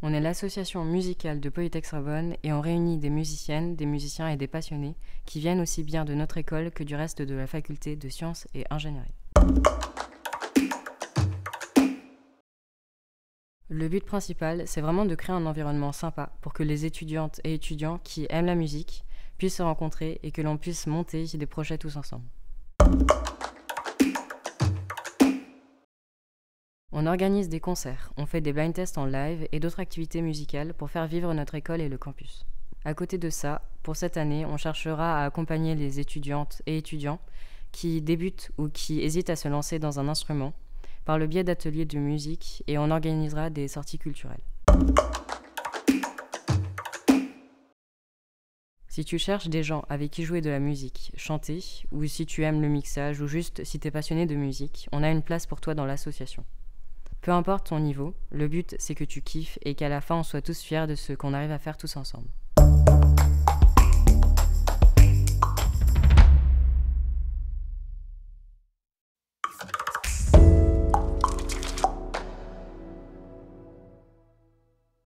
On est l'association musicale de Polytech Sorbonne et on réunit des musiciennes, des musiciens et des passionnés qui viennent aussi bien de notre école que du reste de la faculté de sciences et ingénierie. Le but principal, c'est vraiment de créer un environnement sympa pour que les étudiantes et étudiants qui aiment la musique puissent se rencontrer et que l'on puisse monter des projets tous ensemble. On organise des concerts, on fait des blind tests en live et d'autres activités musicales pour faire vivre notre école et le campus. À côté de ça, pour cette année, on cherchera à accompagner les étudiantes et étudiants qui débutent ou qui hésitent à se lancer dans un instrument par le biais d'ateliers de musique et on organisera des sorties culturelles. Si tu cherches des gens avec qui jouer de la musique, chanter, ou si tu aimes le mixage, ou juste si tu es passionné de musique, on a une place pour toi dans l'association. Peu importe ton niveau, le but c'est que tu kiffes et qu'à la fin on soit tous fiers de ce qu'on arrive à faire tous ensemble.